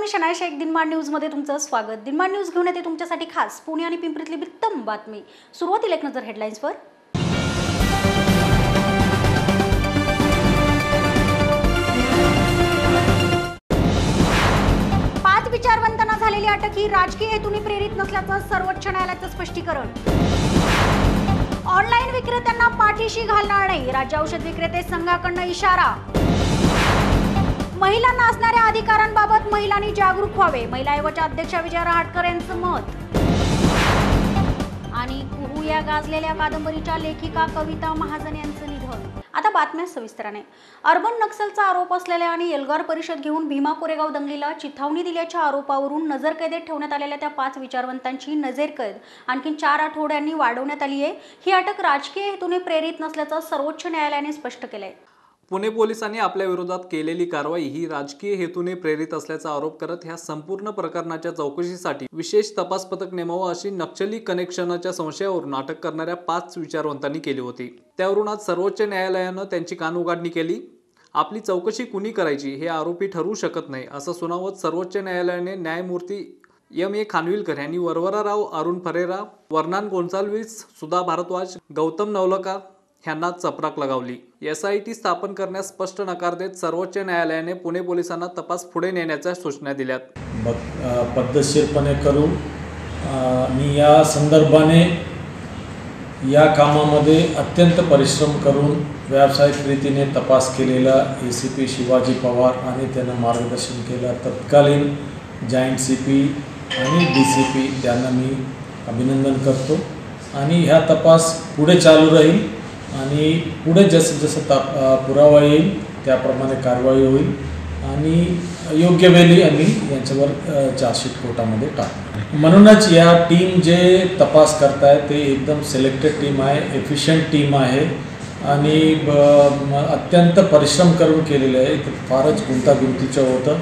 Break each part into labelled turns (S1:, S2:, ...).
S1: मी शनाय शेख दिनमान न्यूजमध्ये तुमचं स्वागत. दिनमान न्यूज घेऊन येते तुमच्यासाठी खास पुणे आणि पिंपरीतली उत्तम बातमी. सुरुवातीला एक नजर हेडलाईन्सवर. पाच विचारवंतांना झालेली अटक ही राजकीय हेतूने प्रेरित नसल्याचं सर्वोच्च न्यायालयाचं स्पष्टीकरण. ऑनलाईन विक्रेत्यांना पाठीशी घालणार नाही. राज्य औषध विक्रेते संघाकडनं इशारा. महिलांना असणाऱ्या अधिकारांबाबत महिलांनी जागरूक व्हावे. महिला आयोगाच्या अध्यक्षा विजया रहाटकर यांचं मत. आणि कुहू या गाजलेल्या कादंबरीच्या लेखिका कविता महाजन यांचं निधन. आता बातम्या सविस्तराने. अर्बन नक्सलचा आरोप असलेल्या आणि एल्गार परिषद घेऊन भीमा कोरेगाव दंगलीला चिथावणी दिल्याच्या आरोपावरून नजरकैदेत ठेवण्यात आलेल्या त्या पाच विचारवंतांची नजरकैद आणखी चार आठवड्यांनी वाढवण्यात आली आहे ही अटक राजकीय हेतूने प्रेरित नसल्याचं सर्वोच्च न्यायालयाने स्पष्ट केलं आहे
S2: पुणे पोलिसांनी आपल्या विरोधात केलेली कारवाई ही राजकीय हेतूने प्रेरित असल्याचा आरोप करत ह्या संपूर्ण प्रकरणाच्या चौकशीसाठी विशेष तपास पथक नेमावं अशी नक्षली कनेक्शनच्या संशयावरून अटक करणाऱ्या पाच विचारवंतांनी केली होती. त्यावरून आज सर्वोच्च न्यायालयानं त्यांची कानउघाडणी केली. आपली चौकशी कुणी करायची हे आरोपी ठरवू शकत नाही असं सुनावत सर्वोच्च न्यायालयाने न्यायमूर्ती एम ए खानविलकर यांनी वरवराराव अरुण फरेरा वर्णान गोन्साल्विस सुधा भारद्वाज गौतम नवलका ह्यांना चपराक लगावली. एस आय टी स्थापन करण्यास स्पष्ट नकार देत सर्वोच्च न्यायालयाने पुणे पोलिसांना तपास पुढे नेण्याच्या सूचना दिल्यात.
S3: बद पद्धतशीरपणे करू मी या संदर्भाने या कामामध्ये अत्यंत परिश्रम करून व्यावसायिक रीतीने तपास केलेला A C P Shivaji Pawar आणि त्यानं मार्गदर्शन केलं. तत्कालीन जॉईंट सी पी आणि डी सी पी त्यांना मी अभिनंदन करतो. आणि ह्या तपास पुढे चालू राहील. आणि पुढे जसं जसं ताप पुरावा येईल त्याप्रमाणे कारवाई होईल. आणि योग्य वेळी आम्ही यांच्यावर चार्जशीट कोर्टामध्ये टाकू म्हणूनच या टीम जे तपास करताय ते एकदम सिलेक्टेड टीम आहे एफिशियंट टीम आहे. आणि अत्यंत परिश्रम करून केलेलं आहे. ते फारच गुंतागुंतीचं होतं.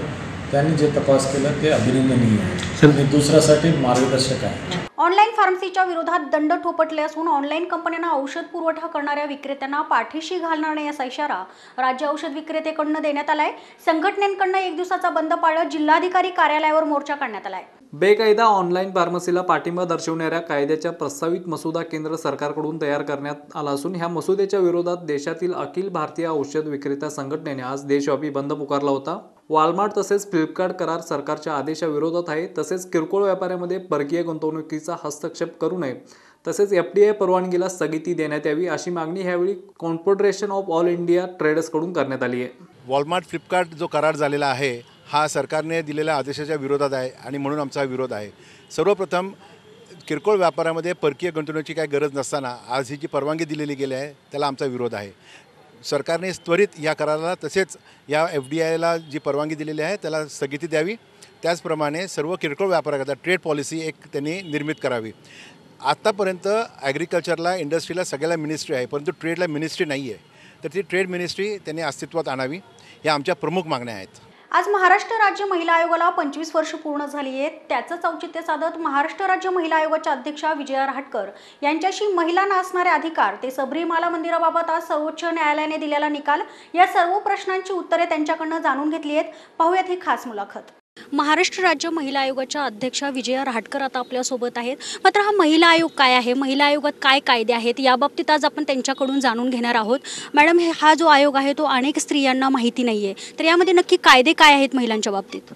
S3: त्यांनी जे तपास केलं ते अभिनंदनीय आहे. आणि दुसऱ्यासाठी मार्गदर्शक आहे.
S1: ऑनलाईन फार्मसीच्या विरोधात दंड ठोपटले असून ऑनलाईन कंपन्यांना औषध पुरवठा करणाऱ्या विक्रेत्यांना पाठीशी घालणार नाही असा इशारा राज्य औषध विक्रेतेकडनं देण्यात आलाय. संघटनेकडनं एक दिवसाचा बंद पाळत जिल्हाधिकारी कार्यालयावर मोर्चा काढण्यात आलाय.
S2: बेकायदा ऑनलाईन फार्मसीला पाठिंबा दर्शवणाऱ्या कायद्याच्या प्रस्तावित मसुदा केंद्र सरकारकडून तयार करण्यात आला असून ह्या मसुद्याच्या विरोधात देशातील अखिल भारतीय औषध विक्रेता संघटनेने आज देशव्यापी बंद पुकारला होता. वॉलमार्ट तसेच फ्लिपकार्ट करार सरकारच्या आदेशाविरोधात आहे. तसेच किरकोळ व्यापाऱ्यामध्ये परकीय गुंतवणुकीचा हस्तक्षेप करू नये. तसेच एफ डी आय परवानगीला स्थगिती देण्यात यावी अशी मागणी ह्यावेळी कॉन्फेडरेशन ऑफ ऑल इंडिया ट्रेडर्सकडून करण्यात आली आहे.
S4: वॉलमार्ट फ्लिपकार्ट जो करार झालेला आहे हा सरकारने दिलेल्या आदेशाच्या विरोधात आहे आणि म्हणून आमचा विरोध आहे. सर्वप्रथम किरकोळ व्यापारामध्ये परकीय गुंतवणुकीची काही गरज नसताना आज ही जी परवानगी दिलेली गेली आहे त्याला आमचा विरोध आहे. सरकारने त्वरित या कराराला तसेच या एफ डी आयला जी परवानगी दिलेली आहे त्याला स्थगिती द्यावी. त्याचप्रमाणे सर्व किरकोळ व्यापाराकरता ट्रेड पॉलिसी एक त्यांनी निर्मित करावी. आत्तापर्यंत ॲग्रिकल्चरला इंडस्ट्रीला सगळ्याला मिनिस्ट्री आहे परंतु ट्रेडला मिनिस्ट्री नाही आहे तर ती ट्रेड मिनिस्ट्री त्यांनी अस्तित्वात आणावी या आमच्या प्रमुख मागण्या आहेत.
S1: आज महाराष्ट्र राज्य महिला आयोगाला पंचवीस वर्ष पूर्ण झाली आहेत. त्याचंच औचित्य साधत महाराष्ट्र राज्य महिला आयोगाच्या अध्यक्षा विजया रहाटकर यांच्याशी महिलांना असणारे अधिकार ते सबरीमाला मंदिराबाबत आज सर्वोच्च न्यायालयाने दिलेला निकाल या सर्व प्रश्नांची उत्तरे त्यांच्याकडनं जाणून घेतली आहेत. पाहूयात ही खास मुलाखत. महाराष्ट्र राज्य महिला आयोगाच्या अध्यक्षा विजया रहाटकर आता आपल्यासोबत आहेत. मात्र हा महिला आयोग काय आहे? महिला आयोगात काय कायदे आहेत? याबाबतीत आज आपण त्यांच्याकडून जाणून घेणार आहोत. मॅडम हे हा जो आयोग आहे तो अनेक स्त्रियांना माहिती नाही आहे तर यामध्ये नक्की कायदे काय आहेत महिलांच्या बाबतीत?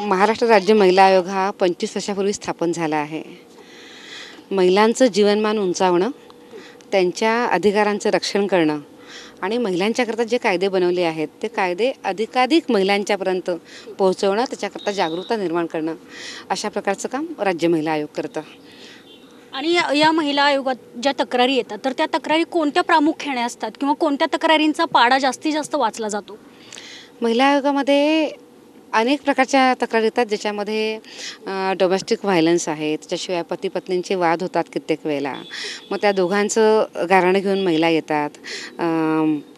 S5: महाराष्ट्र राज्य महिला आयोग हा पंचवीस वर्षापूर्वी स्थापन झाला आहे. महिलांचं जीवनमान उंचावणं त्यांच्या अधिकारांचं रक्षण करणं आणि महिलांच्याकरता जे कायदे बनवले आहेत ते कायदे अधिकाधिक महिलांच्यापर्यंत पोहोचवणं त्याच्याकरता जागरूकता निर्माण करणं अशा प्रकारचं काम राज्य महिला आयोग करतं.
S1: आणि या- या महिला आयोगात ज्या तक्रारी येतात तर त्या तक्रारी कोणत्या प्रामुख्याने असतात? किंवा कोणत्या तक्रारींचा पाडा जास्तीत जास्त वाचला जातो?
S5: महिला आयोगामध्ये अनेक प्रकारच्या तक्रारी येतात ज्याच्यामध्ये डोमेस्टिक व्हायलन्स आहे त्याच्याशिवाय पती पत्नींचे वाद होतात कित्येक वेळेला. मग त्या दोघांचं गाराणं घेऊन महिला येतात.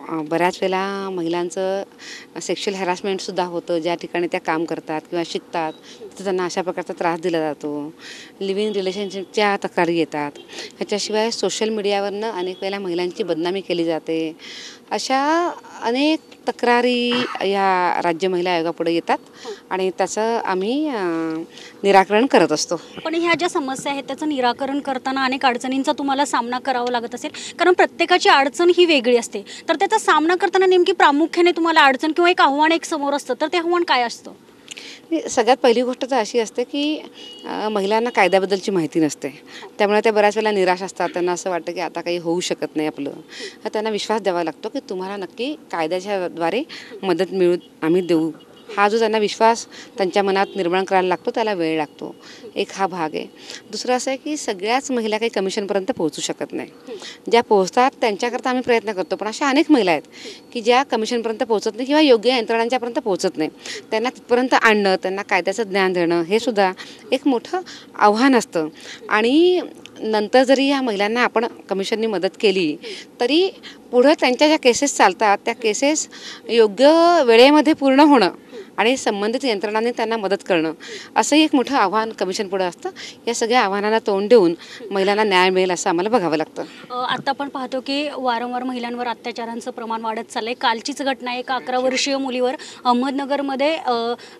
S5: बऱ्याच वेळेला महिलांचं सेक्शुअल हॅरासमेंटसुद्धा होतं. ज्या ठिकाणी त्या काम करतात किंवा शिकतात तिथं त्यांना अशा प्रकारचा त्रास दिला जातो. लिव्हिंग रिलेशनशिपच्या तक्रारी येतात. ह्याच्याशिवाय सोशल मीडियावरनं अनेक वेळेला महिलांची बदनामी केली जाते. अशा अनेक तक्रारी या राज्य महिला आयोगापुढे येतात आणि त्याचं आम्ही निराकरण करत असतो.
S1: पण ह्या ज्या समस्या आहेत त्याचं निराकरण करताना अनेक अडचणींचा तुम्हाला सामना करावा लागत असेल. कारण प्रत्येकाची अडचण ही वेगळी असते. तर त्याचं सामना करताना नेमकी प्रामुख्याने तुम्हाला अडचण किंवा एक आव्हान एक समोर असतं तर ते आव्हान काय असतं?
S5: सगळ्यात पहिली गोष्ट तर अशी असते की महिलांना कायद्याबद्दलची माहिती नसते. त्यामुळे त्या बऱ्याच वेळेला निराश असतात. त्यांना असं वाटतं की आता काही होऊ शकत नाही आपलं. त्यांना विश्वास द्यावा लागतो की तुम्हाला नक्की कायद्याच्या द्वारे मदत मिळू आम्ही देऊ. हा जो त्यांना विश्वास त्यांच्या मनात निर्माण करायला लागतो त्याला वेळ लागतो. एक हा भाग आहे. दुसरं असं आहे की सगळ्याच महिला काही कमिशनपर्यंत पोहोचू शकत नाही. ज्या पोहोचतात त्यांच्याकरता आम्ही प्रयत्न करतो पण अशा अनेक महिला आहेत की ज्या कमिशनपर्यंत पोहोचत नाही किंवा योग्य यंत्रणांच्यापर्यंत पोहोचत नाही. त्यांना तिथपर्यंत आणणं त्यांना कायद्याचं ज्ञान देणं हे सुद्धा एक मोठं आव्हान असतं. आणि नंतर जरी या महिलांना आपण कमिशननी मदत केली तरी पुढं त्यांच्या ज्या केसेस चालतात त्या केसेस योग्य वेळेमध्ये पूर्ण होणं आणि संबंधित यंत्रणांनी त्यांना मदत करणं. असंही एक मोठं आव्हान कमिशन पुढं असतं. या सगळ्या आव्हानांना तोंड देऊन महिलांना न्याय मिळेल असं आम्हाला बघावं लागतं.
S1: आता आपण पाहतो की वारंवार महिलांवर अत्याचारांचं प्रमाण वाढत चाललंय. कालचीच घटना एका अकरा वर्षीय मुलीवर अहमदनगरमध्ये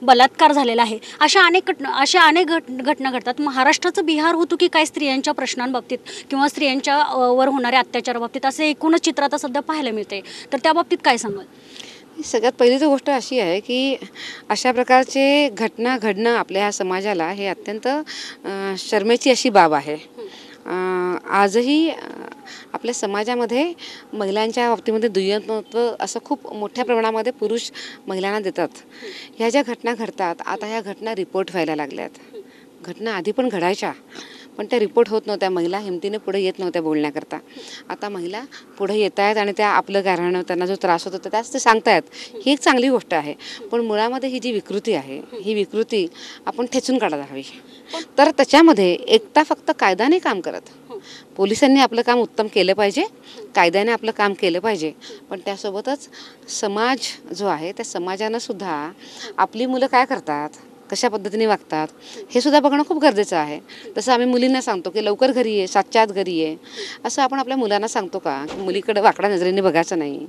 S1: बलात्कार झालेला आहे. अशा अनेक घटना अशा अनेक घट घटना घडतात. महाराष्ट्राचं बिहार होतो की काय स्त्रियांच्या प्रश्नांबाबतीत किंवा स्त्रियांच्या वर होणाऱ्या अत्याचाराबाबतीत? असं एकूणच चित्र आता सध्या पाहायला मिळते तर त्या बाबतीत काय सांगाल?
S5: सगळ्यात पहिली तर गोष्ट अशी आहे की अशा प्रकारचे घटना घडणं आपल्या ह्या समाजाला हे अत्यंत शर्मेची अशी बाब आहे. आजही आपल्या समाजामध्ये महिलांच्या बाबतीमध्ये दुय्यमत्व असं खूप मोठ्या प्रमाणामध्ये पुरुष महिलांना देतात. ह्या ज्या घटना घडतात आता ह्या घटना रिपोर्ट व्हायला लागल्यात. घटना आधी पण घडायच्या. पण त्या रिपोर्ट होत नव्हत्या. महिला हिमतीने पुढे येत नव्हत्या बोलण्याकरता. आता महिला पुढे येत आहेत आणि त्या आपलं कारण त्यांना जो त्रास होतो तर त्याच ते सांगतायत. ही एक चांगली गोष्ट आहे. पण मुळामध्ये ही जी विकृती आहे ही विकृती आपण ठेचून काढायला हवी. तर त्याच्यामध्ये एकटा फक्त कायद्याने काम करत. पोलिसांनी आपलं काम उत्तम केलं पाहिजे कायद्याने आपलं काम केलं पाहिजे. पण त्यासोबतच समाज जो आहे त्या समाजानं सुद्धा आपली मुलं काय करतात? कशा पद्धतीने वागतात हे सुद्धा बघणं खूप गरजेचं आहे. तसं आम्ही मुलींना सांगतो की लवकर घरी ये सातच्या आत घरी ये. असं आपण आपल्या मुलांना सांगतो का की मुलीकडे वाकडा नजरेने बघायचं नाही.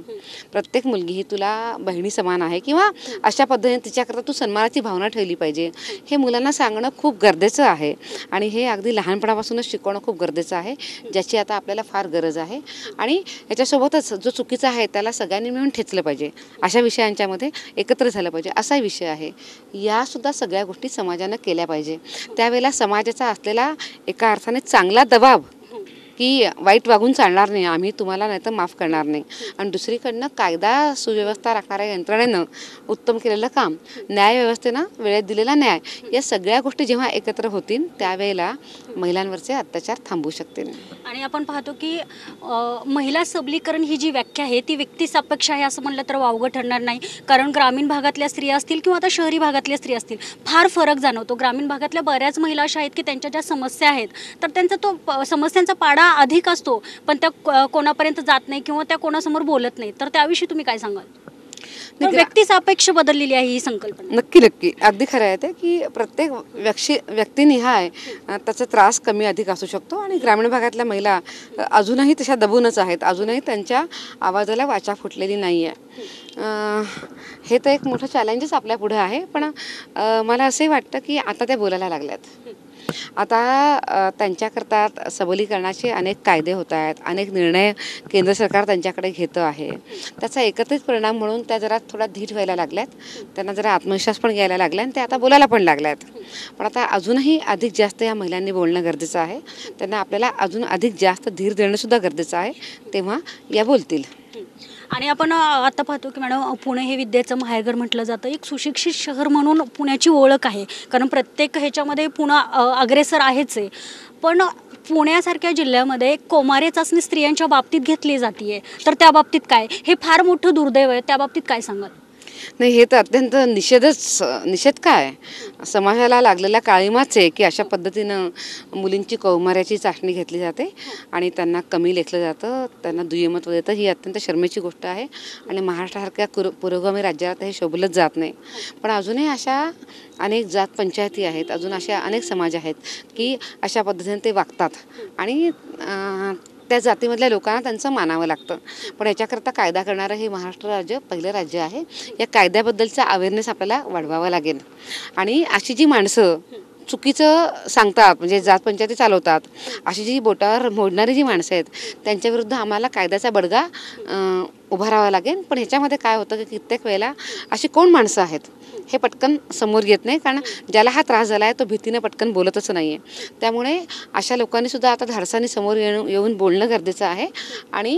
S5: प्रत्येक मुलगी ही तुला बहिणी समान आहे किंवा अशा पद्धतीने तिच्याकरता तू सन्मानाची भावना ठेवली पाहिजे हे मुलांना सांगणं खूप गरजेचं आहे. आणि हे अगदी लहानपणापासूनच शिकवणं खूप गरजेचं आहे ज्याची आता आपल्याला फार गरज आहे. आणि याच्यासोबतच जो चुकीचा आहे त्याला सगळ्यांनी मिळून ठेचलं पाहिजे अशा विषयांच्यामध्ये एकत्र झालं पाहिजे असा विषय आहे. यासुद्धा सग सगळ्या गोष्टी समाजानं केल्या पाहिजे. त्यावेळेला समाजाचा असलेला एका अर्थाने चांगला दबाव की वाईट वागून चालणार नाही आम्ही तुम्हाला नाही तर माफ करणार नाही. आणि दुसरीकडनं कायदा सुव्यवस्था राखणाऱ्या यंत्रणेनं उत्तम केलेलं काम न्यायव्यवस्थेनं वेळेत दिलेला न्याय या सगळ्या गोष्टी जेव्हा एकत्र होतील त्यावेळेला महिलांवरचे अत्याचार थांबू शकतील.
S1: आणि आपण पाहतो की महिला सबलीकरण ही जी व्याख्या आहे ती व्यक्तिसापेक्ष आहे असं म्हणलं तर वावगं ठरणार नाही. कारण ग्रामीण भागातल्या स्त्रिया असतील किंवा आता शहरी भागातल्या स्त्रिया असतील फार फरक जाणवतो. ग्रामीण भागातल्या बऱ्याच महिला अशा आहेत की त्यांच्या ज्या समस्या आहेत तर त्यांचा तो प- समस्यांचा पाडा अधिक असतो पण त्या कोणापर्यंत जात नाही किंवा त्या कोणासमोर बोलत नाही तर त्याविषयी तुम्ही काय सांगाल? तर
S5: नाही,
S1: व्यक्तिसापेक्ष बदललेली आहे ही संकल्पना.
S5: नक्की नक्की. अगदी खरं आहे ते की प्रत्येक व्यक्ती व्यक्तिनिहाय त्याचा त्रास कमी अधिक असू शकतो आणि ग्रामीण भागातल्या महिला अजूनही तशा दबूनच आहेत. अजूनही त्यांच्या आवाजाला वाचा फुटलेली नाही आहे हे तर एक मोठं चॅलेंजच आपल्या पुढे आहे पण मला असंही वाटतं की आता त्या बोलायला लागल्यात. आता त्यांच्याकरता सबलीकरणाचे अनेक कायदे होत आहेत. अनेक निर्णय केंद्र सरकार त्यांच्याकडे घेतं आहे. त्याचा एकत्रित परिणाम म्हणून त्या जरा थोडा धीर व्हायला लागल्यात. त्यांना जरा आत्मविश्वास पण घ्यायला लागला आणि ते आता बोलायला पण लागल्यात. पण आता अजूनही अधिक जास्त या महिलांनी बोलणं गरजेचं आहे. त्यांना आपल्याला अजून अधिक जास्त धीर देणंसुद्धा गरजेचं आहे. तेव्हा या बोलतील.
S1: आणि आपण आता पाहतो की मॅडम पुणे हे विद्येचं माहेरघर म्हटलं जातं. एक सुशिक्षित शहर म्हणून पुण्याची ओळख आहे. कारण प्रत्येक ह्याच्यामध्ये पुणे अग्रेसर आहेच आहे. पण पुण्यासारख्या जिल्ह्यामध्ये कोमारे चाचणी स्त्रियांच्या बाबतीत घेतली जाते तर त्या बाबतीत काय? हे फार मोठं दुर्दैव आहे. त्या बाबतीत काय सांगाल?
S5: नाही हे तर अत्यंत निषेधच निषेध काय? समाजाला लागलेल्या काळीमाच आहे की अशा पद्धतीनं मुलींची कौमार्याची चाचणी घेतली जाते आणि त्यांना कमी लेखलं जातं त्यांना दुय्यमत्व देतं ही अत्यंत शर्मेची गोष्ट आहे. आणि महाराष्ट्रासारख्या कुर पुरोगामी राज्यात हे शोभलंच जात नाही. पण अजूनही अशा अनेक जात पंचायती आहेत अजून अशा अनेक समाज आहेत की अशा पद्धतीने ते वागतात. आणि त्या जातीमधल्या लोकांना त्यांचं मानावं लागतं. पण याच्याकरता कायदा करणारं हे महाराष्ट्र राज्य पहिलं राज्य आहे. या कायद्याबद्दलचा अवेअरनेस आपल्याला वाढवावा लागेल. आणि अशी जी माणसं चुकीचं सांगतात म्हणजे जात पंचायती चालवतात अशी जी बोटावर मोडणारी जी माणसं आहेत त्यांच्याविरुद्ध आम्हाला कायद्याचा बडगा उभारावा लागेल. पण ह्याच्यामध्ये काय होतं की कित्येक वेळेला अशी कोण माणसं आहेत? हे पटकन समोर येत नाही कारण ज्याला हा त्रास झाला आहे तो भीतीनं पटकन बोलतच नाही आहे त्यामुळे अशा लोकांनीसुद्धा आता धाडसाने समोर येणं येऊन बोलणं गरजेचं आहे आणि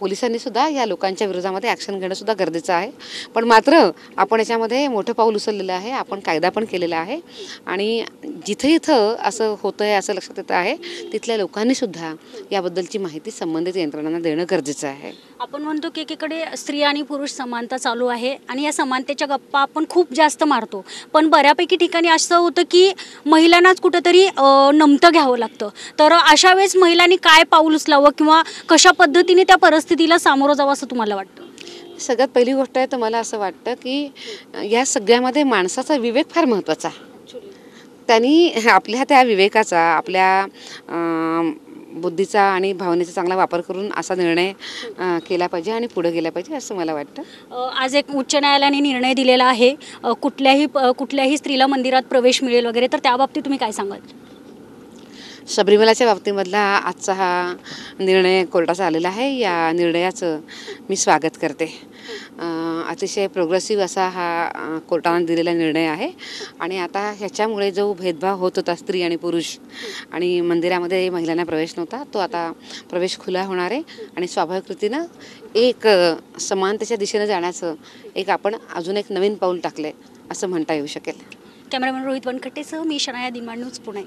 S5: पोलिसांनीसुद्धा या लोकांच्या विरोधामध्ये ॲक्शन घेणंसुद्धा गरजेचं आहे. पण मात्र आपण याच्यामध्ये मोठं पाऊल उचललेलं आहे आपण कायदा पण केलेला आहे आणि जिथं इथं असं होतं आहे असं लक्षात येतं आहे तिथल्या लोकांनी सुद्धा याबद्दलची माहिती संबंधित यंत्रणांना देणं गरजेचं आहे.
S1: आपण म्हणतो की एकीकडे स्त्री आणि पुरुष समानता चालू आहे आणि या समानतेच्या गप्पा आपण खूप जास्त मारतो. पण बऱ्यापैकी ठिकाणी असं होतं की महिलांनाच कुठंतरी नमतं घ्यावं लागतं. तर अशा वेळेस महिलांनी काय पाऊल उचलावं किंवा कशा पद्धतीने त्या परिस्थितीला सामोरं जावं असं तुम्हाला वाटतं?
S5: सगळ्यात पहिली गोष्ट आहे तर मला असं वाटतं की या सगळ्यामध्ये माणसाचा विवेक फार महत्त्वाचा आहे. त्यांनी आपल्या त्या विवेकाचा आपल्या बुद्धीचा आणि भावनेचा चांगला वापर करून असा निर्णय केला पाहिजे आणि पुढे गेला पाहिजे असं मला वाटतं.
S1: आज एक उच्च न्यायालयाने निर्णय दिलेला आहे. कुठल्याही कुठल्याही स्त्रीला मंदिरात प्रवेश मिळेल वगैरे तर त्या बाबतीत तुम्ही काय सांगाल?
S5: शबरीमलाच्या बाबतीमधला आजचा हा निर्णय कोर्टाचा आलेला आहे. या निर्णयाचं मी स्वागत करते. अतिशय प्रोग्रेसिव्ह असा हा कोर्टानं दिलेला निर्णय आहे. आणि आता ह्याच्यामुळे जो भेदभाव होत होता स्त्री आणि पुरुष आणि मंदिरामध्ये महिलांना प्रवेश नव्हता तो आता प्रवेश खुला होणार आहे. आणि स्वाभाविक रीतीनं एक समानतेच्या दिशेनं जाण्याचं एक आपण अजून एक नवीन पाऊल टाकलं असं म्हणता येऊ शकेल.
S1: कॅमेरामॅन रोहित वनखट्टेसह मी शनाया दिनमान न्यूज पुणे.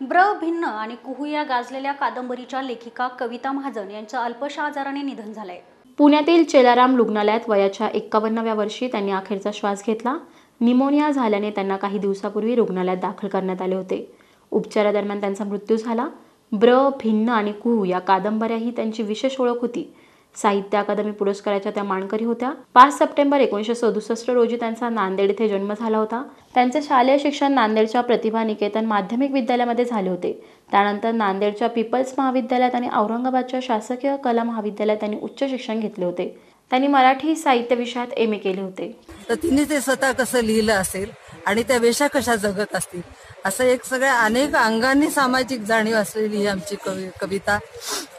S1: ब्र भिन्न आणि कुहू या गाजलेल्या कादंबरीच्या लेखिका कविता महाजन यांचं अल्पशा आजाराने निधन झालंय.
S6: पुण्यातील चेलाराम रुग्णालयात वयाच्या एक्कावन्नाव्या वर्षी त्यांनी अखेरचा श्वास घेतला. निमोनिया झाल्याने त्यांना काही दिवसापूर्वी रुग्णालयात दाखल करण्यात आले होते. उपचारादरम्यान त्यांचा मृत्यू झाला. ब्र भिन्न आणि कुहू या कादंबऱ्या ही त्यांची विशेष ओळख होती. साहित्य अकादमी पुरस्काराच्या त्या मानकरी होत्या. पाच सप्टेंबर एकोणीसशे सदुसष्ट रोजी त्यांचा नांदेड येथे जन्म झाला होता. त्यांचे शालेय शिक्षण नांदेडच्या प्रतिभा निकेतन माध्यमिक विद्यालयामध्ये झाले होते. त्यानंतर नांदेडच्या पीपल्स महाविद्यालयात आणि औरंगाबादच्या शासकीय कला महाविद्यालयात त्यांनी उच्च शिक्षण घेतले होते. त्यांनी मराठी साहित्य विषयात एम ए केले होते.
S7: तर तिने ते स्वतः कसं लिहिलं असेल आणि त्या वेशा कशा जगत असतील असं एक सगळ्या अनेक अंगांनी सामाजिक जाणीव असलेली ही आमची कवी कविता.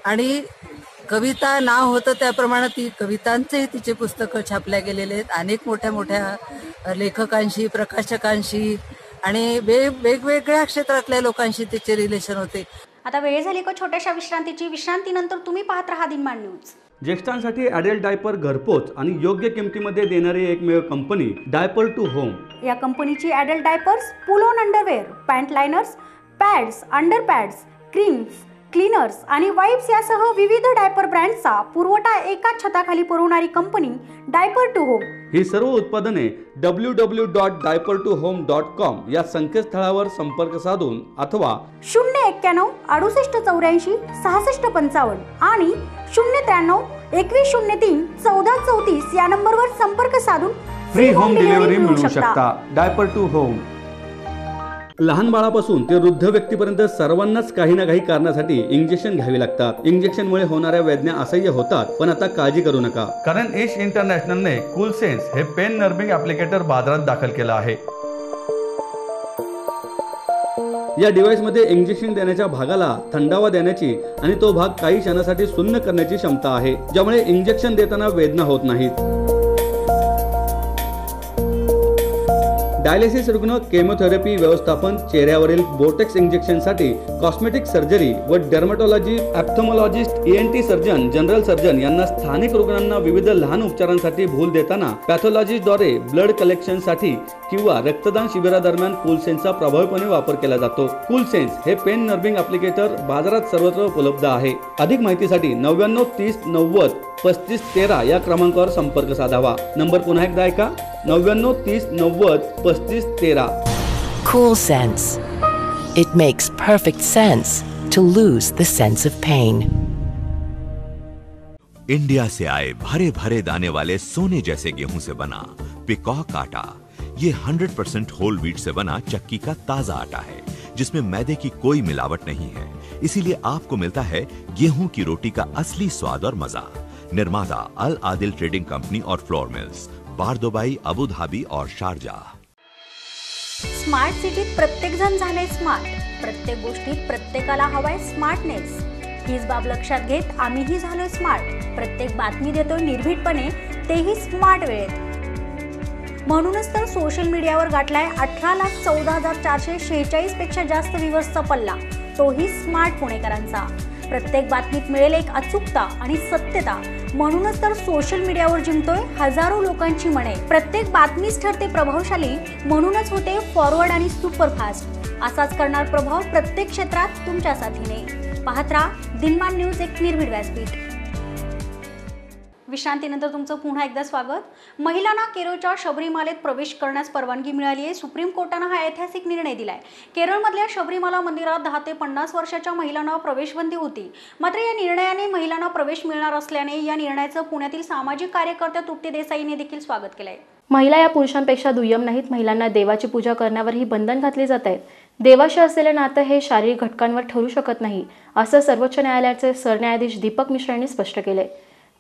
S7: आणि कविता नाव होतं त्याप्रमाणे ती कवितांचेही तिचे पुस्तकं छापल्या गेलेले आहेत. अनेक मोठ्या मोठ्या लेखकांशी प्रकाशकांशी आणि वे वेगवेगळ्या क्षेत्रातल्या लोकांशी तिचे रिलेशन होते.
S1: आता वेळ झाली का छोट्याशा विश्रांतीची. विश्रांतीनंतर तुम्ही पाहत राहा दिनमान न्यूज
S8: ज्येष्ठांसाठी ॲडल्ट डायपर घरपोच आणि योग्य किमतीमध्ये देणारी एकमेव कंपनी डायपर टू होम
S1: या कंपनीची adult diapers pull on underwear pant liners pads under pads creams cleaners आणि वाईप्स यासह विविध डायपर ब्रँड्सचा पुरवठा एकाच छताखाली पुरवणारी कंपनी डायपर टू होम.
S8: ही सर्व उत्पादने W W dot diaper to home dot com या संकेतस्थळावर संपर्क साधून अथवा
S1: शून्य एक्क्याण्णव अडुसष्ट चौऱ्याऐंशी सहासष्ट पंचावन्न आणि शून्य त्र्याण्णव एकवीस शून्य तीन चौदा चौतीस या नंबरवर संपर्क साधून
S8: फ्री होम डिलिव्हरी मिळवू शकता. डायपर टू होम लहान बाळापासून ते वृद्ध व्यक्तीपर्यंत सर्वांनाच काही ना काही कारणासाठी इंजेक्शन घ्यावी लागतात. इंजेक्शनमुळे होणाऱ्या वेदना असह्य होतात पण आता काळजी करू नका. कारण एश इंटरनॅशनलने कूल सेन्स हे पेन नर्बिंग ऍप्लिकेटर बाजारात दाखल केलं आहे. या डिव्हाइसमध्ये इंजेक्शन देण्याच्या भागाला थंडावा देण्याची आणि तो भाग काही क्षणासाठी सुन्न करण्याची क्षमता आहे ज्यामुळे इंजेक्शन देताना वेदना होत नाहीत. डायलिसिस रुग्ण केमोथेरपी व्यवस्थापन चेहऱ्यावरील बोटेक्स इंजेक्शनसाठी कॉस्मेटिक सर्जरी व dermatology ophthalmologist N T surgeon general surgeon यांना स्थानिक रुग्णांना विविध लहान उपचारांसाठी भूल देताना पॅथॉलॉजीद्वारे ब्लड कलेक्शनसाठी किंवा रक्तदान शिबिरादरम्यान कूलसेन्सचा प्रभावीपणे वापर केला जातो. कूलसेन्स हे पेन नर्विंग ॲप्लिकेटर बाजारात सर्वत्र उपलब्ध आहे. अधिक माहितीसाठी नव्याण्णव तीस नव्वद पस्तीस तेरा या क्रमांकावर संपर्क साधावा. नंबर पुन्हा एकदा ऐका. नव्याण्णव तीस नव्वद पस्तीस तेरा
S9: Cool Sense. It makes perfect sense to lose the sense of pain.
S10: India से आए भरे भरे दाने वाले सोने जैसे गेहूँ से बना पिकॉक आटा। ये 100% परसेंट होल व्हीट से बना चक्की का ताज़ा आटा है जिसमें मैदे की कोई मिलावट नहीं है। इसीलिए आपको मिलता है गेहूँ की रोटी का असली स्वाद और मज़ा। निर्माता अल आदिल ट्रेडिंग कंपनी और फ्लोर मिल्स बारदोबाई अबू धाबी और शारजाह।
S1: स्मार्ट सिटीत प्रत्येकजण झाले स्मार्ट. प्रत्येक गोष्टीत प्रत्येकाला हवाय स्मार्टनेस. हीच बाब लक्षात घेत आम्हीही झालोय स्मार्ट. प्रत्येक बातमी देतोय निर्भीडपणे तेही स्मार्ट वेळेत. म्हणूनच तर सोशल मीडियावर गाठलाय अठरा लाख चौदा हजार चारशे शेहेचाळीसपेक्षा जास्त व्ह्यूवर्सचा पल्ला तोही स्मार्ट पुणेकरांचा. प्रत्येक बातमीत मिळेल एक अचूकता आणि सत्यता. म्हणूनच तर सोशल मीडियावर जिंकतोय हजारो लोकांची मने. प्रत्येक बातमीच ठरते प्रभावशाली म्हणूनच होते फॉरवर्ड आणि सुपरफास्ट असाच करणार प्रभाव प्रत्येक क्षेत्रात तुमच्या साथीने. पाहत राहा दिनमान न्यूज एक निर्भीड व्यासपीठ. विश्रांतीनंतर तुमचं पुन्हा एकदा स्वागत. महिलांना केरळच्या शबरीमालेत प्रवेश करण्यास परवानगी मिळाली आहे. सुप्रीम कोर्टानं हा ऐतिहासिक निर्णय दिलाय. केरळमधल्या शबरीमाला मंदिरात दहा ते पन्नास वर्षाच्या महिलांना प्रवेशबंदी होती. मात्र या निर्णयाने महिलांना प्रवेश मिळणार असल्याने या निर्णयाचं पुण्यातील सामाजिक कार्यकर्त्या तृप्ती देसाईने देखील स्वागत केलंय.
S6: महिला या पुरुषांपेक्षा दुय्यम नाहीत. महिलांना देवाची पूजा करण्यावरही बंधन घातली जात आहेत. देवाशी असलेलं नातं हे शारीरिक घटकांवर ठरू शकत नाही असं सर्वोच्च न्यायालयाचे सरन्यायाधीश दीपक मिश्रा यांनी स्पष्ट केले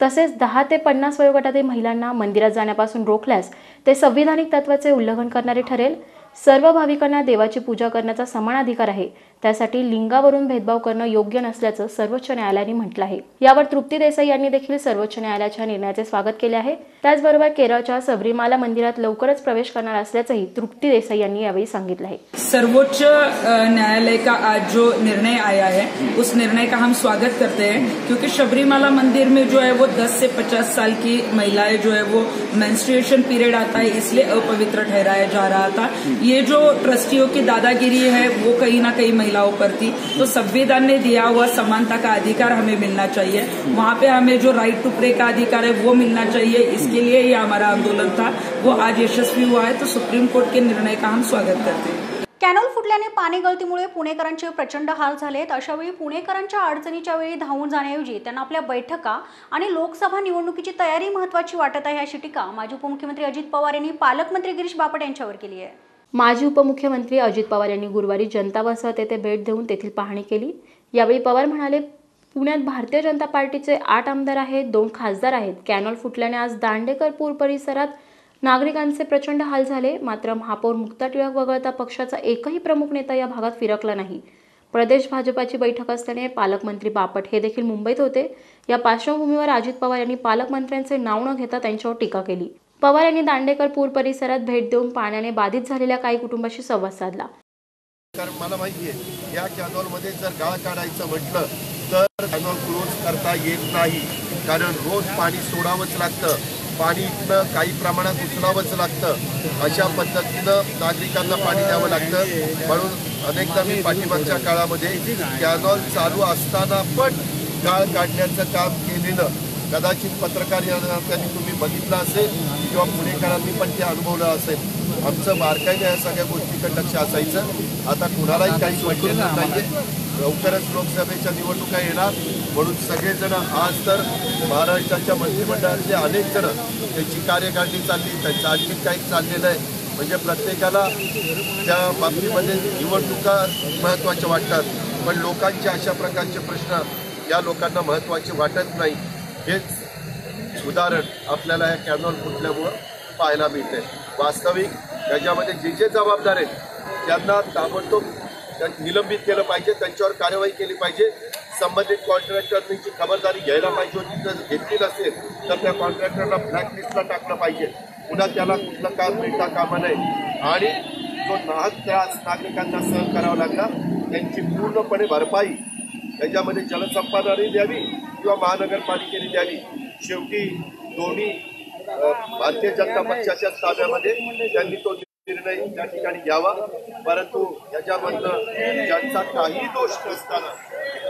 S6: तसेच दहा ते पन्नास वयोगटातील महिलांना मंदिरात जाण्यापासून रोखल्यास ते संविधानिक तत्वाचे उल्लंघन करणारे ठरेल. सर्व भाविकांना देवाची पूजा करण्याचा समान अधिकार आहे. त्यासाठी लिंगावरून भेदभाव करणं योग्य नसल्याचं सर्वोच्च न्यायालयाने म्हटलं आहे. यावर तृप्ती देसाई यांनी देखील सर्वोच्च न्यायालयाच्या निर्णयाचे स्वागत केले आहे. त्याचबरोबर केरळच्या सबरीमाला मंदिरात लवकरच प्रवेश करणार असल्याचंही तृप्ती देसाई यांनी यावेळी सांगितलं आहे.
S11: सर्वोच्च न्यायालय का आज जो निर्णय आया है उस निर्णय का हम स्वागत करते हैं क्योंकि शबरीमाला मंदिर में जो है वो 10 से 50 साल की महिलाएं जो है वो मेंस्ट्रुएशन पीरियड आता है इसलिए अपवित्र ठहराया जा रहा था। ये जो ट्रस्टियों की दादागिरी है वो कहीं ना कहीं महिलाओं पर थी। तो संविधान ने दिया हुआ समानता का अधिकार हमें मिलना चाहिए। वहां पे हमें जो राइट टू प्रे का अधिकार है वो मिलना चाहिए। इसके लिए ये हमारा आंदोलन था। वो आज यशस्वी हुआ है। तो सुप्रीम कोर्ट के निर्णय का हम स्वागत करते हैं।
S1: कॅनॉल फुटल्याने पाणी गळतीमुळे पुणेकरांचे प्रचंड हाल झालेत. अशावेळी पुणेकरांच्या अडचणीच्या वेळी धावून जाण्याऐवजी त्यांना आपल्या बैठका आणि लोकसभा निवडणुकीची तयारी महत्वाची वाटत आहे अशी टीका माजी उपमुख्यमंत्री अजित पवार यांनी पालकमंत्री गिरीश बापट यांच्यावर केली आहे.
S6: माजी उपमुख्यमंत्री अजित पवार यांनी गुरुवारी जनता वसाहत येथे भेट देऊन तेथील पाहणी केली. यावेळी पवार म्हणाले पुण्यात भारतीय जनता पार्टीचे आठ आमदार आहेत दोन खासदार आहेत. कॅनॉल फुटल्याने आज दांडेकर पूर परिसरात नागरिकांचे प्रचंड हाल झाले. मात्र महापौर मुक्ता टिळक वगळता पक्षाचा एकही प्रमुख नेता या भागात फिरकला नाही. प्रदेश भाजपाची बैठक असल्याने पालकमंत्री बापट हे देखील मुंबईत होते. या पार्श्वभूमीवर अजित पवार यांनी पालकमंत्र्यांचे नाव न घेता त्यांच्यावर टीका केली. पवार यांनी दांडेकर पूर परिसरात भेट देऊन पाण्याने बाधित झालेल्या काही कुटुंबाशी संवाद साधला.
S4: कारण मला माहिती आहे या कॅनॉलमध्ये जर गाळ काढायचं म्हटलं तर कॅनॉल क्लोज करता येत नाही. कारण रोज पाणी सोडावंच लागतं. पाणी इथनं काही प्रमाणात उचलावंच लागतं. अशा पद्धतीनं नागरिकांना पाणी द्यावं लागतं. म्हणून अनेकदा मी पाठीमागच्या काळामध्ये कॅनॉल चालू असताना पण गाळ काढण्याचं काम केलेलं कदाचित पत्रकार या नात्याने तुम्ही बघितलं असेल किंवा पुणेकरांनी पण ते अनुभवलं असेल. आमचं बारकाईने या सगळ्या गोष्टीकडे लक्ष असायचं. आता कुणालाही काही वाटलेलं नाहीये लवकरच लोकसभेच्या निवडणुका येणार. म्हणून सगळेजण आज तर महाराष्ट्राच्या मंत्रिमंडळातले अनेक जण त्यांची कार्यकारिणी चालली त्यांचं आणखी काही चाललेलं आहे. म्हणजे प्रत्येकाला त्या बाबतीमध्ये निवडणुका महत्त्वाच्या वाटतात. पण लोकांचे अशा प्रकारचे प्रश्न या लोकांना महत्त्वाचे वाटत नाही. हेच उदाहरण आपल्याला या कॅनॉल फुटल्यामुळं पाहायला मिळते. वास्तविक याच्यामध्ये जे जे जबाबदार आहेत त्यांना ताबडतोब निलंबित केलं पाहिजे त्यांच्यावर कार्यवाही केली पाहिजे. संबंधित कॉन्ट्रॅक्टरनी खबरदारी घ्यायला पाहिजे होती जर घेतली नसेल तर त्या कॉन्ट्रॅक्टरला ब्लॅकलिस्टला टाकलं पाहिजे. पुन्हा त्याला कुठलं काम मिळता कामा नये. आणि जो नाहक त्रास नागरिकांना सहन करावा लागला त्यांची पूर्णपणे भरपाई त्याच्यामध्ये जलसंपदाने द्यावी किंवा महानगरपालिकेने द्यावी. शेवटी दोन्ही भारतीय जनता पक्षाच्या ताब्यामध्ये त्यांनी तो निर्णय त्या ठिकाणी घ्यावा. परंतु याच्यामधनं ज्यांचा काही दोष नसताना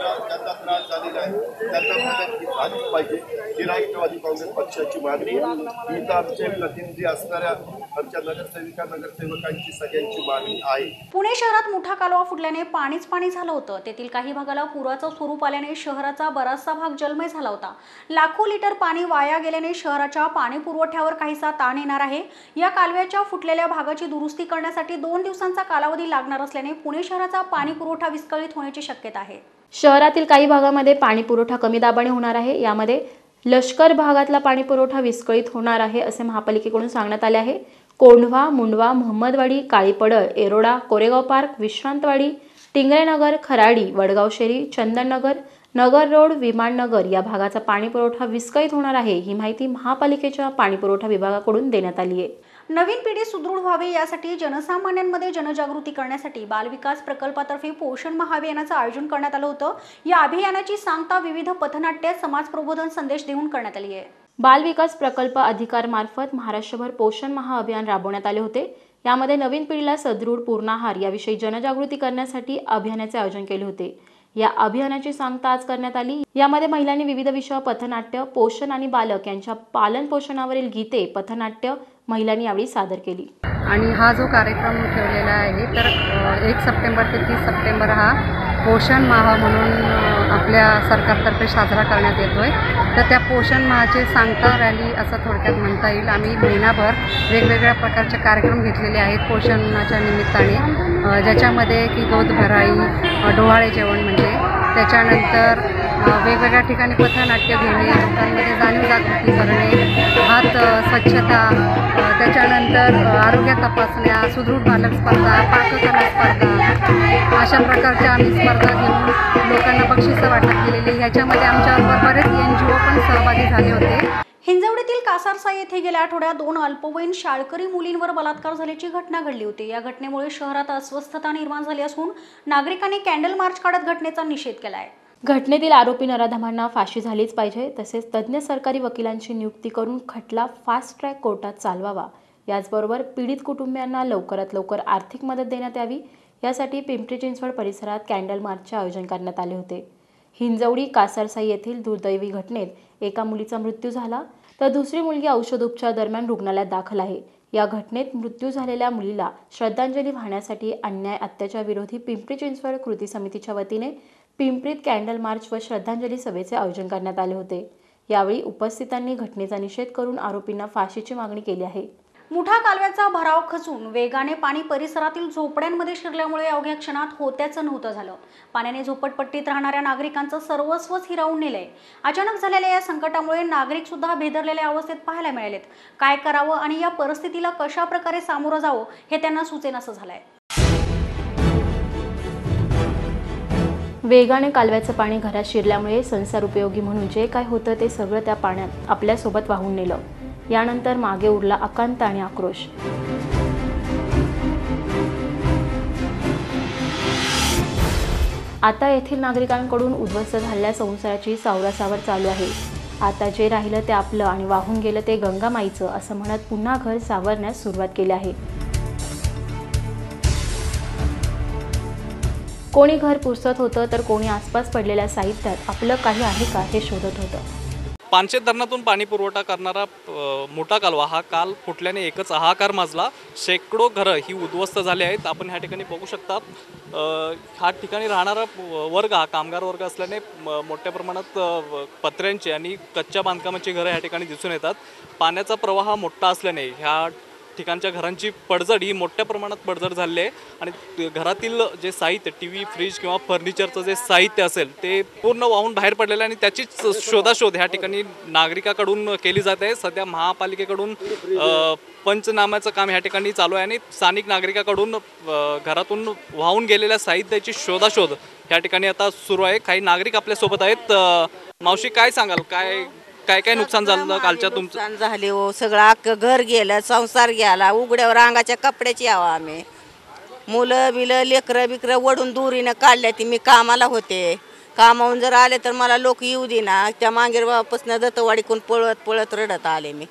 S4: त्यांना त्रास
S12: झालेला आहे. त्यांना मदत झालीच पाहिजे. ही राष्ट्रवादी काँग्रेस पक्षाची मागणी आहे. ही तर आमचे प्रतिनिधी असणाऱ्या आमच्या नगरसेविका नगरसेवकांची सगळ्यांची मागणी आहे.
S1: पुणे शहरात मोठा कालवा फुटल्याने पाणीच पाणी झालं होतं. तेथील काही भागाला पुराचं स्वरूप आल्याने शहराचा बराचसा भाग जलमय झाला होता. लाखो लिटर पाणी वाया गेल्याने शहराच्या पाणी पुरवठ्यावर काहीसा ताण येणार आहे. या कालव्याच्या फुटलेल्या भागाची दुरुस्ती करण्यासाठी दोन दिवसांचा कालावधी लागणार असल्याने पुणे शहराचा पाणी पुरवठा विस्कळीत होण्याची शक्यता आहे.
S6: शहरातील काही भागामध्ये पाणी पुरवठा कमी दाबाने होणार आहे. यामध्ये लष्कर भागातला पाणी पुरवठा विस्कळीत होणार आहे असे महापालिकेकडून सांगण्यात आले आहे. कोंढवा मुंडवा महम्मदवाडी काळीपडळ एरोडा कोरेगाव पार्क विश्रांतवाडी टिंगरेनगर खराडी वडगाव शेरी चंदननगर नगर रोड विमाननगर या भागाचा पाणी पुरवठा विस्कळीत होणार आहे ही माहिती महापालिकेच्या पाणी पुरवठा विभागाकडून देण्यात आली आहे.
S1: नवीन पिढी सुदृढ व्हावी यासाठी जनसामान्यांमध्ये जनजागृती करण्यासाठी बालविकास प्रकल्पातर्फे पोषण महाअभियानाचं आयोजन करण्यात आलं होतं. या अभियानाची सांगता विविध पथनाट्य समाज प्रबोधन संदेश देऊन करण्यात आली आहे.
S6: बालविकास प्रकल्प अधिकारमार्फत महाराष्ट्रभर पोषण महाअभियान राबवण्यात आले होते. यामध्ये नवीन पिढीला सदृढ पूर्णाहार याविषयी जनजागृती करण्यासाठी अभियानाचे आयोजन केले होते. या अभियानाची सांगता आज करण्यात आली. यामध्ये महिलांनी विविध विषय पथनाट्य पोषण आणि बालक यांच्या पालन पोषणावरील गीते पथनाट्य महिलांनी यावेळी सादर केली.
S13: आणि हा जो कार्यक्रम ठेवलेला आहे तर एक सप्टेंबर ते तीस सप्टेंबर हा पोषण माह म्हणून आपल्या सरकारतर्फे साजरा करण्यात येतो आहे तर त्या पोषण माहाचे सांगता रॅली असं थोडक्यात म्हणता येईल. आम्ही महिनाभर वेगवेगळ्या प्रकारचे कार्यक्रम घेतलेले आहेत पोषणाच्या निमित्ताने. ज्याच्यामध्ये की दूध भराई डोहाळे जेवण म्हणजे त्याच्यानंतर वेगवेगळ्या ठिकाणी पथनाट्य घेणे लोकांमध्ये जाणीव जागृती करणे हात स्वच्छता त्याच्यानंतर आरोग्य तपासण्या सुदृढ बालक स्पर्धा पाककला स्पर्धा अशा प्रकारच्या आम्ही स्पर्धा घेऊन लोकांना बक्षिसं वाटप केलेली ह्याच्यामध्ये आमच्याबरोबर बरेच एन जी ओ पण सहभागी झाले होते.
S1: हिंजवडीतील कासारसा येथे गेल्या आठवड्यात दोन अल्पवयीन शाळकरी मुलींवर बलात्कार झाल्याची घटना घडली होती. या घटनेमुळे शहरात अस्वस्थता निर्माण झाली असून नागरिकांनी कॅन्डल मार्च काढत घटनेचा निषेध केलाय.
S6: घटनेतील आरोपी नराधमांना फाशी झालीच पाहिजे तसेच तज्ज्ञ सरकारी वकिलांची नियुक्ती करून खटला फास्ट ट्रॅक कोर्टात चालवावा. याचबरोबर पीडित कुटुंबियांना लवकरात लवकर आर्थिक मदत देण्यात यावी. यासाठी पिंपरी चिंचवड परिसरात कॅन्डल मार्चचे आयोजन करण्यात आले होते. हिंजवडी कासारसाई येथील दुर्दैवी घटनेत एका मुलीचा मृत्यू झाला तर दुसरी मुलगी औषधोपचार दरम्यान रुग्णालयात दाखल आहे. या घटनेत मृत्यू झालेल्या मुलीला श्रद्धांजली वाहण्यासाठी अन्याय अत्याचार विरोधी पिंपरी चिंचवड कृती समितीच्या वतीने पिंपरीत कॅन्डल मार्च व श्रद्धांजली सभेचे आयोजन करण्यात आले होते. यावेळी उपस्थितांनी घटनेचा निषेध करून आरोपींना फाशीची मागणी केली आहे.
S1: मुठा कालव्याचा भराव खचून वेगाने पाणी परिसरातील झोपड्यांमध्ये शिरल्यामुळे अवघ्या क्षणात होत्याचं नव्हतं झालं. पाण्याने झोपटपट्टीत राहणाऱ्या नागरिकांचं सर्वस्वच हिरावून नेलंय. अचानक झालेल्या या संकटामुळे नागरिक सुद्धा भेदरलेल्या अवस्थेत पाहायला मिळालेत. काय करावं आणि या परिस्थितीला कशा प्रकारे सामोरं जावं हे त्यांना सुचेनासं झालंय.
S6: वेगाने कालव्याचं पाणी घरात शिरल्यामुळे संसार उपयोगी म्हणून जे काय होतं ते सगळं त्या पाण्यात आपल्यासोबत वाहून नेलं. यानंतर मागे उरला अकांत आणि आक्रोश. आता येथील नागरिकांकडून उद्ध्वस्त झालेल्या संसाराची सावरासावर चालू आहे. आता जे राहिलं ते आपलं आणि वाहून गेलं ते गंगामाईचं असं म्हणत पुन्हा घर सावरण्यास सुरुवात केली आहे. कोणी घर पुसत होतं तर कोणी आसपास पडलेल्या साहित्यात आपलं काही आहे का हे शोधत होतं.
S2: पानशेत धरणातून पाणी पुरवठा करणारा मोठा कालवा हा काल फुटल्याने एकच हाहाकार माजला. शेकडो घरं ही उद्ध्वस्त झाली आहेत. आपण ह्या ठिकाणी बघू शकता ह्या ठिकाणी राहणारा वर्ग हा कामगार वर्ग असल्याने म- मोठ्या प्रमाणात व- पत्र्यांची आणि कच्च्या बांधकामाची घरं ह्या ठिकाणी दिसून येतात. पाण्याचा प्रवाह मोठा असल्याने ह्या ठिकाणच्या घरांची पडझड ही मोठ्या प्रमाणात पडझड झालेली आहे आणि घरातील जे साहित्य टी व्ही फ्रीज किंवा फर्निचरचं जे साहित्य असेल ते पूर्ण वाहून बाहेर पडलेलं आहे आणि त्याचीच शोधाशोध ह्या ठिकाणी नागरिकाकडून केली जाते. आहे सध्या महापालिकेकडून पंचनाम्याचं काम ह्या ठिकाणी चालू आहे आणि स्थानिक नागरिकाकडून घरातून वाहून गेलेल्या साहित्याची शोधाशोध ह्या ठिकाणी आता सुरू आहे. काही नागरिक आपल्यासोबत आहेत. मावशी काय सांगाल? काय काय काय नुकसान झालं कालच्या तुमचं?
S14: नुकसान झाले हो. सगळं अख्खं घर गेलं संसार गेला उघड्यावर अंगाच्या कपड्याची यावं आम्ही. मुलं बिलं लेकरं बिकरं वडून दुरीनं काढल्या ती मी कामाला होते. कामावून जर आले तर मला लोक येऊ देना त्या मांगेर बापापासून दत्तवाडीकून पळत पळत रडत आले मी.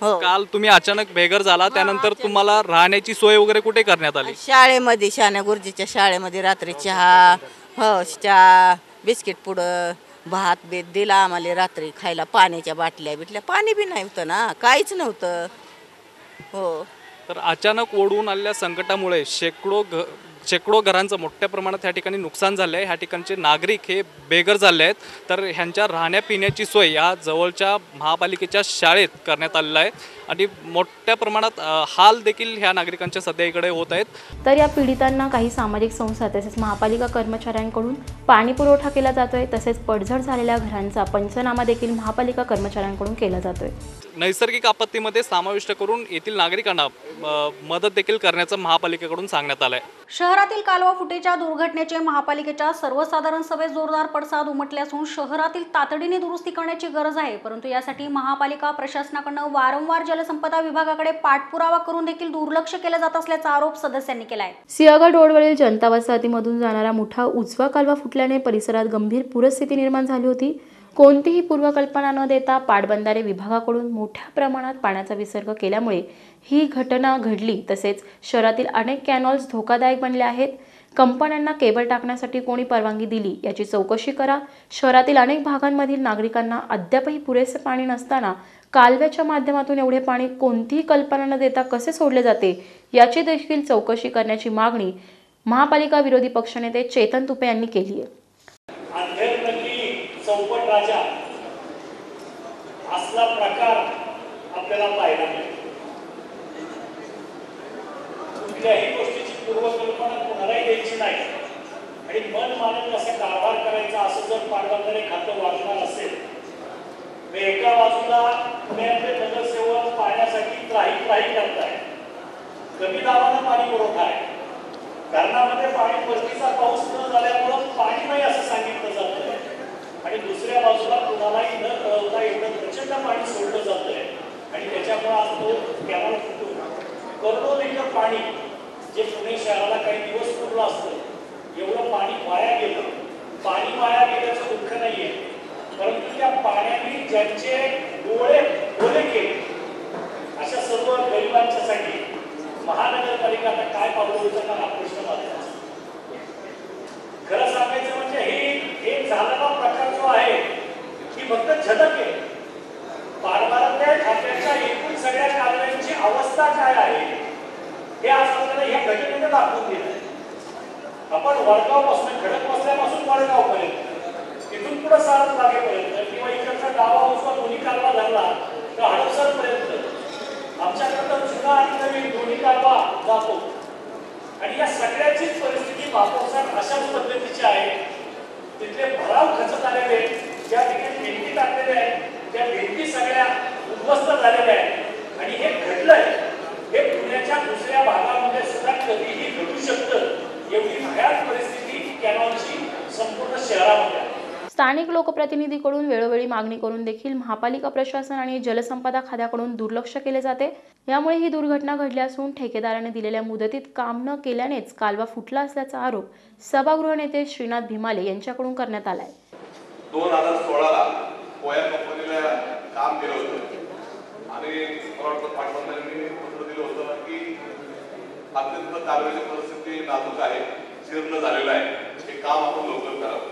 S14: हो.
S2: काल तुम्ही अचानक बेघर झाला त्यानंतर तुम्हाला राहण्याची सोय वगैरे कुठे करण्यात आली?
S14: शाळेमध्ये शाण्या गुरुजीच्या शाळेमध्ये रात्री चहा हो चहा बिस्किट पुडं भात बेत दिला आम्हाला रात्री खायला पाण्याच्या बाटल्या बिटल्या. पाणी बी नाही होतं ना काहीच नव्हतं. हो.
S2: तर अचानक ओढून आलेल्या संकटामुळे शेकडो घ शेकडो घरांचं मोठ्या प्रमाणात ह्या ठिकाणी नुकसान झालं आहे ह्या ठिकाणचे नागरिक हे बेघर झाले आहेत. तर ह्यांच्या राहण्यापिण्याची सोय या जवळच्या महापालिकेच्या शाळेत करण्यात आलेलं आहे. आणि मोठ्या प्रमाणात हाल देखील ह्या नागरिकांच्या सध्या इकडे होत आहेत.
S6: तर या पीडितांना काही सामाजिक संस्था तसेच महापालिका कर्मचाऱ्यांकडून पाणी पुरवठा केला जातोय. तसेच पडझड झालेल्या घरांचा पंचनामा देखील महापालिका कर्मचाऱ्यांकडून केला जातोय.
S2: नैसर्गिक आपत्तीमध्ये समाविष्ट करून येथील नागरिकांना मदत देखील करण्याचं महापालिकेकडून सांगण्यात आलं आहे
S1: शहरातील कालवा फुटेच्या दुर्घटनेचे महापालिकेच्या सर्वसाधारण सभेत जोरदार पडसाद उमटले असून शहरातील तातडीने दुरुस्ती करण्याची गरज आहे. परंतु यासाठी महापालिका प्रशासनाकडनं वारंवार जलसंपदा विभागाकडे पाठपुरावा करून देखील दुर्लक्ष केलं जात असल्याचा आरोप सदस्यांनी केला आहे
S6: सिंहगड रोडवरील जनता वसाहतीमधून जाणारा मोठा उजवा कालवा फुटल्याने परिसरात गंभीर पूरस्थिती निर्माण झाली होती. कोणतीही पूर्वकल्पना न देता पाटबंधारे विभागाकडून मोठ्या प्रमाणात पाण्याचा विसर्ग केल्यामुळे ही घटना घडली. तसेच शहरातील अनेक कॅनॉल्स धोकादायक बनले आहेत. कंपन्यांना केबल टाकण्यासाठी कोणी परवानगी दिली याची चौकशी करा. शहरातील अनेक भागांमधील नागरिकांना अद्यापही पुरेसे पाणी नसताना कालव्याच्या माध्यमातून एवढे पाणी कोणतीही कल्पना न देता कसे सोडले जाते याची देखील चौकशी करण्याची मागणी महापालिका विरोधी पक्षनेते चेतन तुपे यांनी केली आहे.
S15: राजा. असला प्रकार आपल्याला पाहायला मिळतो कुठल्याही गोष्टीची पूर्वकल्पना कोणालाही द्यायची नाही. आणि मन मानून कसा कारभार करायचा असं जर पाटबंधारे खातं वाचणार असेल तर एका बाजूला पुण्यातले नगरसेवक पाण्यासाठी त्राही त्राही करताय कमी दाबानं पाणी पुरवठा आहे. धरणामध्ये पाणी पस्तीचा पाऊस न झाल्यामुळं पाणी नाही असं सांगितलं जातं. आणि दुसऱ्या बाजूला कुणालाही न कळवता एवढं प्रचंड पाणी सोडलं जातंय. आणि त्याच्यामुळे आज तो कॅनल फुटून करोडो लिटर पाणी जे पुणे शहराला काही दिवस पुरलं असतं एवढं पाणी वाया गेलं. पाणी वाया गेल्याचं दुःख नाहीये. परंतु त्या पाण्याने ज्यांचे डोळे डोळे केले अशा सर्व गरिबांच्यासाठी महानगरपालिका आता काय पावलं उचलणार हा प्रश्न माझा खरं सांगायचं म्हणजे ही एक प्रकार जो आहे ही फक्त झटक आहे बारबारातल्या खात्याच्या एकूण सगळ्या कालव्यांची अवस्था काय आहे हे आज आपल्याला ह्या घटनेने दाखवून दिलं? आपण वडगावपासून खडक बसल्यापासून वडगाव पर्यंत तिथून पुढे सारस लागेपर्यंत किंवा इकडचा डावा उजवा दोन्ही कारवा धरला तर हडपसर पर्यंत आमच्याकडं जुना आणि नवीन दोन्ही कारवा जातो. आणि या सगळ्याचीच परिस्थिती बापूसाहेब अशाच पद्धतीची आहे तिथले भराव खचत आलेले ज्या ठिकाणी भिंती टाकलेल्या आहेत त्या भिंती सगळ्या उद्ध्वस्त झालेल्या आहेत. आणि हे घडलंय. हे पुण्याच्या दुसऱ्या भागामध्ये सुद्धा कधीही घडू शकतं. एवढी भयान परिस्थिती कॅनॉलची संपूर्ण शहरामध्ये आहे.
S6: स्थानिक लोकप्रतिनिधीकडून वेळोवेळी मागणी करून देखील महापालिका प्रशासन आणि जलसंपदा खात्याकडून दुर्लक्ष केले जाते. यामुळे ही दुर्घटना घडली असून ठेकेदाराने दिलेल्या मुदतीत काम न केल्यानेच कालवा फुटला असल्याचा आरोप सभागृह नेते श्रीनाथ भीमाले यांच्याकडून करण्यात आलाय.
S16: दोन हजार सोळाला कोया कंपनीला काम दिलं होतं. आणि मला वाटतं पाटबंधाऱ्यांनी पत्र दिलं होतं की अत्यंत कालव्याची परिस्थिती नाजूक आहे जीर्ण झालेलं आहे. हे काम आपण लवकर करावं.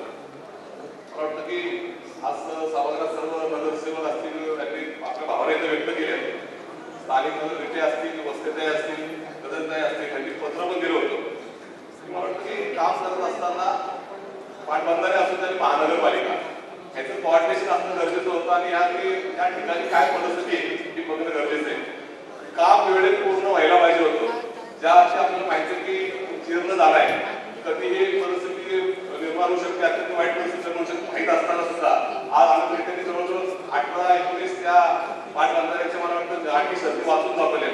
S16: मला वाटतं की आज सभागृहात सर्व नगरसेवक असतील त्यांनी आपल्या भावना इथं व्यक्त केल्या स्थानिक नेते असतील वस्तेताई असतील गदनताई असतील त्यांनी पत्र पण दिलं होतं. मला वाटतं की काम करत असताना पाटबंधारे असू आणि महानगरपालिका याचं कॉर्डिनेशन असणं गरजेचं होतं आणि या त्या ठिकाणी काय परिस्थिती आहे ही बघणं गरजेचं आहे. काम वेळेत पूर्ण व्हायला पाहिजे होतं. ज्या अशी आपल्याला माहिती की जीर्ण झालाय कधी हे परिस्थिती निर्माण होऊ शकते अत्यंत वाईट परिस्थिती निर्माण होऊ शकते माहीत असताना सुद्धा. आज आम्ही ठिकाणी जवळजवळ अठरा एकोणीस त्या पाटबंधाऱ्याच्या मला वाटतं गाठी सर्दी वाचून दाखवल्या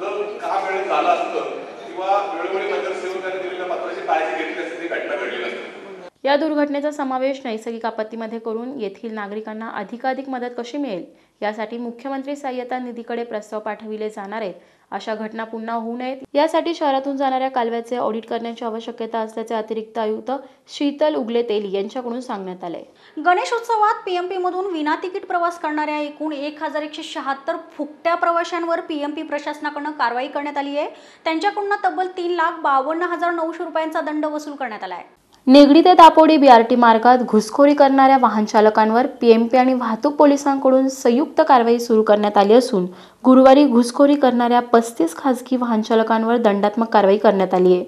S16: तर का वेळ झाला असतं किंवा वेळोवेळी नगरसेवकांनी दिलेल्या पत्राची काळजी घेतली असते ती घटना घडली नसते.
S6: या दुर्घटनेचा समावेश नैसर्गिक आपत्तीमध्ये करून येथील नागरिकांना अधिकाधिक मदत कशी मिळेल? यासाठी मुख्यमंत्री सहाय्यता निधीकडे प्रस्ताव पाठविले जाणार आहेत. अशा घटना पुन्हा होऊ नयेत. यासाठी शहरातून जाणाऱ्या कालव्याचे ऑडिट करण्याची आवश्यकता असल्याचे अतिरिक्त आयुक्त शीतल उगले तेली यांच्याकडून सांगण्यात आले.
S1: गणेशोत्सवात पीएमपी मधून विना तिकीट प्रवास करणाऱ्या एकूण एक हजार एकशे शहात्तर फुकट्या प्रवाशांवर पीएमपी प्रशासनाकडून कारवाई करण्यात आली आहे. त्यांच्याकडून तब्बल तीन लाख बावन्न हजार नऊशे रुपयांचा दंड वसूल करण्यात आला आहे.
S6: निगडी ते दापोडी बीआरटी मार्गात घुसखोरी करणाऱ्या वाहन चालकांवर पीएमपी आणि वाहतूक पोलिसांकडून संयुक्त कारवाई सुरू करण्यात आली असून गुरुवारी घुसखोरी करणाऱ्या पस्तीस खासगी वाहन चालकांवर दंडात्मक कारवाई करण्यात आली आहे.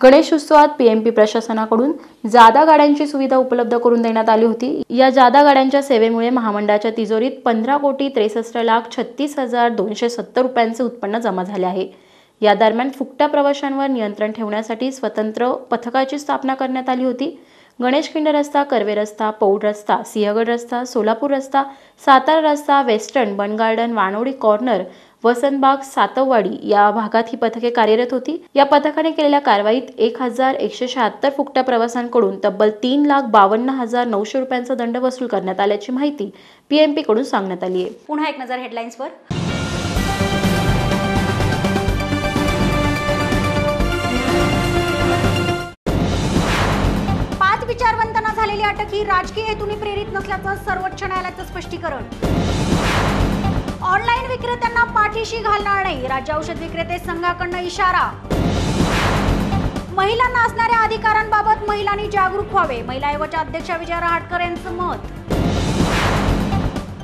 S6: गणेश उत्सवात पीएमपी प्रशासनाकडून जादा गाड्यांची सुविधा उपलब्ध करून देण्यात आली होती. या जादा गाड्यांच्या सेवेमुळे महामंडळाच्या तिजोरीत पंधरा कोटी त्रेसष्ट लाख छत्तीस हजार दोनशे सत्तर रुपयांचे उत्पन्न जमा झाले आहे. या दरम्यान फुकट्या प्रवाशांवर नियंत्रण ठेवण्यासाठी स्वतंत्र पथकाची स्थापना करण्यात आली होती. गणेशखिंड रस्ता कर्वे रस्ता पौड रस्ता सिंहगड रस्ता सोलापूर रस्ता सातारा रस्ता western bun garden Wanowrie corner Vasantbag Satavwadi या भागात ही पथके कार्यरत होती. या पथकाने केलेल्या कारवाईत एक हजार एकशे शहात्तर फुकट्या प्रवाशांकडून तब्बल तीन लाख बावन्न हजार नऊशे रुपयांचा दंड वसूल करण्यात आल्याची माहिती पीएमपी कडून सांगण्यात आली आहे.
S1: पुन्हा एक नजर हेडलाईन्सवर विचारवंतांना झालेली अटक ही राजकीय हेतूने प्रेरित नसल्याचं सर्वोच्च न्यायालयाचं स्पष्टीकरण. ऑनलाईन विक्रेत्यांना पाठीशी घालणार नाही राज्य औषध विक्रेते संघाकडनं इशारा. महिलांना असणाऱ्या अधिकारांबाबत महिलांनी जागरूक व्हावे महिला आयोगाच्या अध्यक्षा विजया रहाटकर यांचं मत.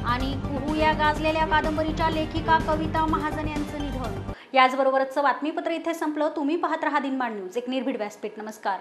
S1: आणि कुहू या गाजलेल्या कादंबरीच्या लेखिका कविता महाजन यांचं निधन. याचबरोबरच बातमीपत्र इथे संपलं तुम्ही पाहत रहा दिनमान न्यूज. एक निर्भीड व्यासपीठ. नमस्कार.